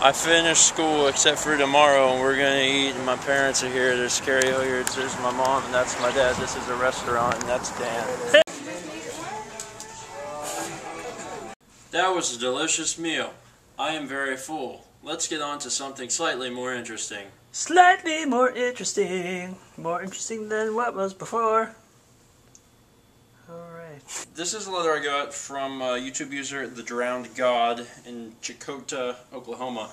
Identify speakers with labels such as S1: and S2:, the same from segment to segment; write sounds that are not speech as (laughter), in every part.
S1: I finished school except for tomorrow, and we're gonna eat. And my parents are here. There's Carrie Hilliards. There's my mom, and that's my dad. This is a restaurant, and that's Dan. That was a delicious meal. I am very full. Let's get on to something slightly more interesting.
S2: Slightly more interesting. More interesting than what was before. Alright.
S1: This is a letter I got from a YouTube user, The Drowned God, in Chakota, Oklahoma.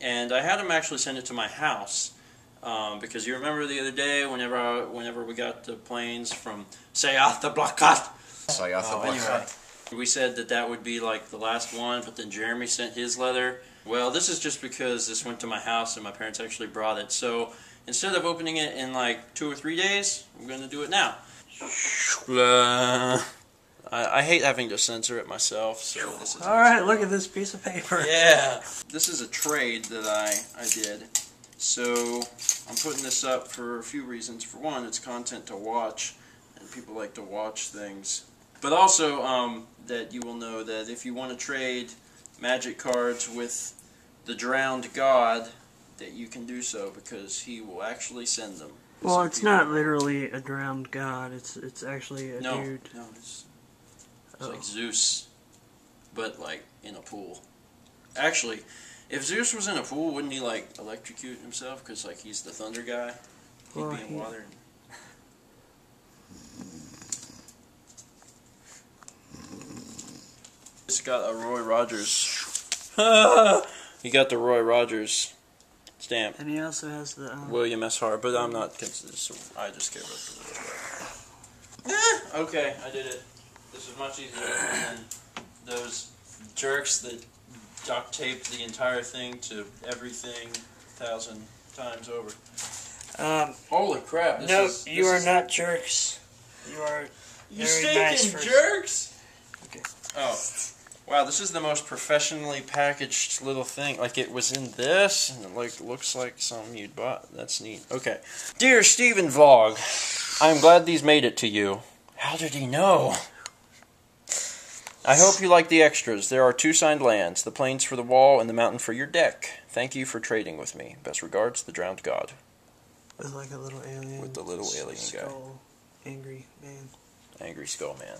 S1: And I had him actually send it to my house. Um, because you remember the other day, whenever I, whenever we got the plains from Sayatha Blakat,
S3: Sayatha
S1: Oh, anyway, we said that that would be like the last one, but then Jeremy sent his letter. Well, this is just because this went to my house and my parents actually brought it. So instead of opening it in like two or three days, I'm going to do it now. I, I hate having to censor it myself, so this is
S2: Alright, look at this piece of paper.
S1: yeah. This is a trade that I, I did. So I'm putting this up for a few reasons. For one, it's content to watch, and people like to watch things. But also um, that you will know that if you want to trade magic cards with the drowned god, that you can do so because he will actually send them.
S2: Well, it's
S1: people-
S2: not literally a drowned god. It's it's actually a
S1: No,
S2: dude.
S1: no, it's, it's
S2: Oh.
S1: like Zeus, but like in a pool. Actually, if Zeus was in a pool, wouldn't he like electrocute himself? Because like he's the thunder guy. He'd
S2: Well,
S1: be in water. It's got a Roy Rogers. (laughs) he got the Roy Rogers stamp.
S2: And he also has the. Um,
S1: William S. Hart, but I'm not. So I just gave up. Eh, okay, I did it. This is much easier than those jerks that duct taped the entire thing to everything a thousand times over.
S2: um,
S1: Holy crap! This
S2: no,
S1: is,
S2: you are
S1: is-
S2: not jerks. You are.
S1: You
S2: very
S1: stinking
S2: nice for-
S1: jerks!
S2: Okay.
S1: Oh. Wow, this is the most professionally packaged little thing. Like it was in this, and it like looks like something you'd bought. That's neat. Okay, dear Stephen Vlog, I'm glad these made it to you. How did he know? I hope you like the extras. There are two signed lands: the plains for the wall and the mountain for your deck. Thank you for trading with me. Best regards, the drowned god.
S2: With like a little alien.
S1: With the little alien guy.
S2: Angry man.
S1: Angry Skull Man.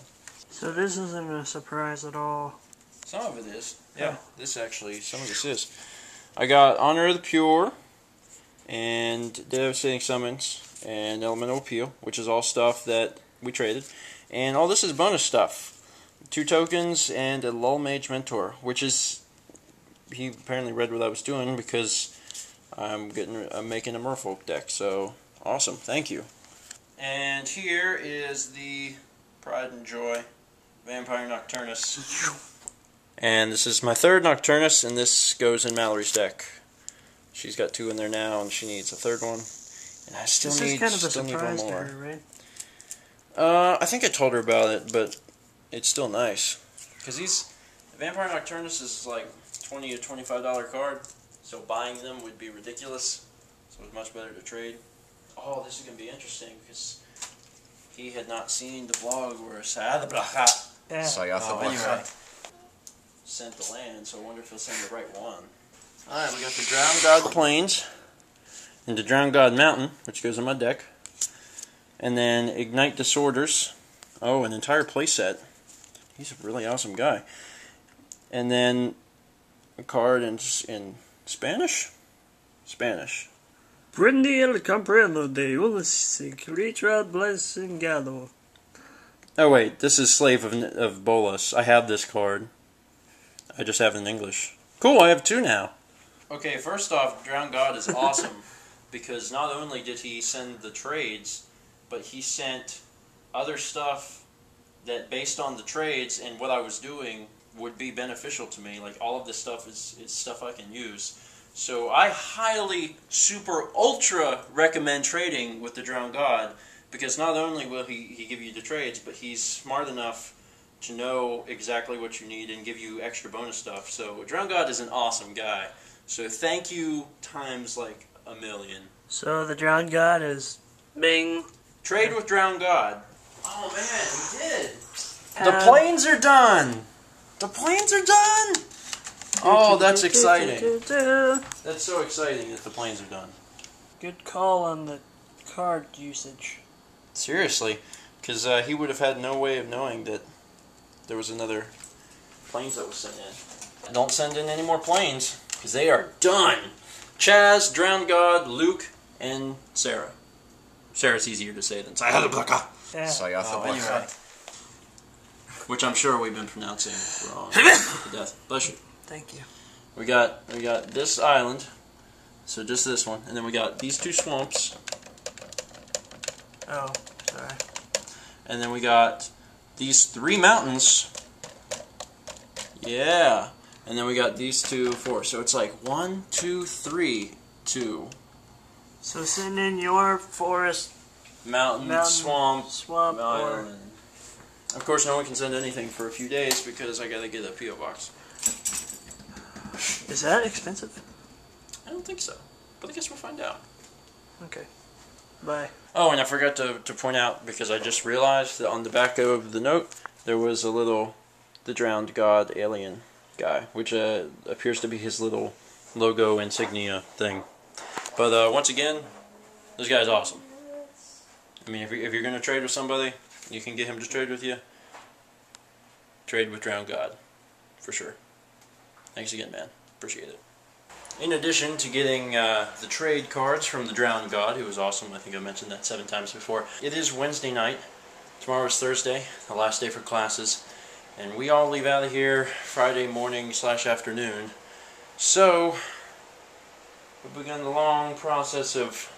S2: So this isn't a surprise at all.
S1: Some of it is. Yeah, this actually, some of this is. I got Honor of the Pure, and Devastating Summons, and Elemental Appeal, which is all stuff that we traded. And all this is bonus stuff. Two tokens and a Lullmage Mentor, which is. He apparently read what I was doing because I'm getting I'm making a Merfolk deck, so awesome, thank you. And here is the Pride and Joy Vampire Nocturnus. And this is my third Nocturnus, and this goes in Mallory's deck. She's got two in there now, and she needs a third one. And I still
S2: this
S1: need,
S2: is kind of a
S1: need one
S2: surprise to
S1: more.
S2: her, right?
S1: Uh, I think I told her about it, but it's still nice. Because these Vampire Nocturnus is like twenty to twenty-five dollar card, so buying them would be ridiculous. So it's much better to trade. Oh, this is gonna be interesting because he had not seen the vlog where Saad Blahat
S2: Yeah.
S3: Sayatha
S1: Oh,
S3: Blakat.
S1: anyway. sent the land, so I wonder if he'll send the right one. Alright, we got the Drowned God Plains and the Drowned God Mountain, which goes in my deck. And then Ignite Disorders. Oh, an entire playset. He's a really awesome guy. And then a card in, in Spanish? Spanish.
S2: Prendi el comprendo de una secreta blessingado.
S1: Oh wait, this is Slave of, of Bolas. I have this card. I just have it in English. Cool, I have two now. Okay, first off, Drowned God is awesome (laughs) because not only did he send the trades, but he sent other stuff that, based on the trades and what I was doing, would be beneficial to me. Like all of this stuff is, is stuff I can use. So I highly, super, ultra recommend trading with the Drowned God because not only will he, he give you the trades, but he's smart enough to know exactly what you need and give you extra bonus stuff. So Drowned God is an awesome guy. So thank you times like a million.
S2: So the drowned god is Bing.
S1: Trade with Drowned God. Oh man, we did. The
S2: Um,
S1: plains are done. The plains are done. Oh, that's exciting. That's so exciting that the plains are done.
S2: Good call on the card usage.
S1: Seriously, because uh, he would have had no way of knowing that there was another plains that was sent in. Don't send in any more plains, because they are done. Chaz, Drowned God, Luke, and Sarah. Sarah's easier to say than Sayadablaka. (laughs)
S2: Yeah.
S1: Oh, anyway. Which I'm sure we've been pronouncing wrong to death. Bless you.
S2: Thank you.
S1: We got we got this island, so just this one, and then we got these two swamps,
S2: Oh, sorry.
S1: and then we got these three mountains. Yeah, and then we got these two, four. So it's like one, two, three, two.
S2: So send in your forest
S1: Mountain,
S2: Mountain,
S1: swamp,
S2: swamp or
S1: island. Of course, no one can send anything for a few days because I gotta get a PO box.
S2: is that expensive?
S1: I don't think so, but I guess we'll find out.
S2: Okay. Bye.
S1: Oh, and I forgot to, to point out because I just realized that on the back of the note there was a little the drowned god alien guy, which uh, appears to be his little logo insignia thing. But uh, once again, this guy's awesome. I mean, if you're, if you're gonna trade with somebody, you can get him to trade with you. Trade with drowned god, for sure. Thanks again, man. Appreciate it. In addition to getting uh, the trade cards from the Drowned God, who was awesome, I think I mentioned that seven times before, it is Wednesday night. Tomorrow is Thursday, the last day for classes, and we all leave out of here Friday morning slash afternoon. So, we've begun the long process of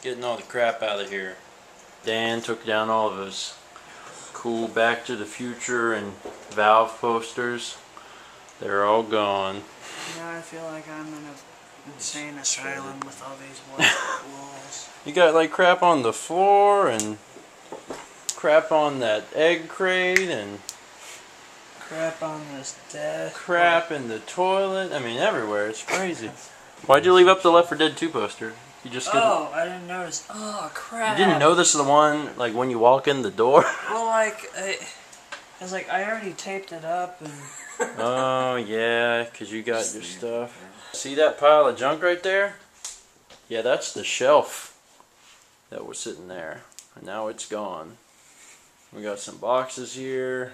S1: getting all the crap out of here. Dan took down all of his cool Back to the Future and Valve posters. They're all gone.
S2: Now I feel like I'm in an insane asylum with all these (laughs) white walls.
S1: You got like crap on the floor and crap on that egg crate and
S2: Crap on this desk.
S1: crap in the toilet. I mean, everywhere. It's crazy. (laughs) Why'd you leave up the Left 4 Dead 2 poster? You just
S2: Oh, I didn't notice. Oh, crap.
S1: you didn't know this is the one like when you walk in the door. (laughs)
S2: Well, like, I, I was like, I already taped it up and. (laughs)
S1: oh yeah, cause you got your stuff. See that pile of junk right there? Yeah, that's the shelf that was sitting there, and now it's gone. We got some boxes here.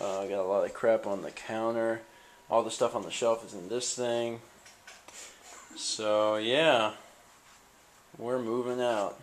S1: Uh, I got a lot of crap on the counter. All the stuff on the shelf is in this thing. So yeah, we're moving out.